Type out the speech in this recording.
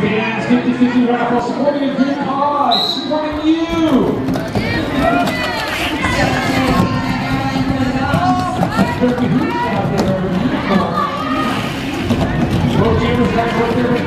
50-50 raffle supporting a good cause, supporting you. There's the hoops out there. Bo Chambers back up.